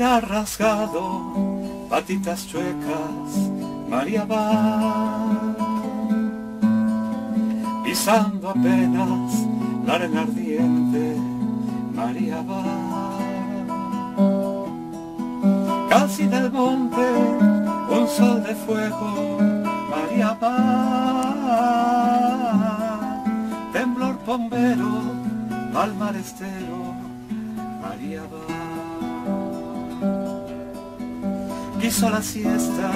Mira rasgado, patitas chuecas, María va. Pisando apenas la arena ardiente, María va. Casi del monte, un sol de fuego, María va. Temblor bombero, al marestero, María va. Quiso la siesta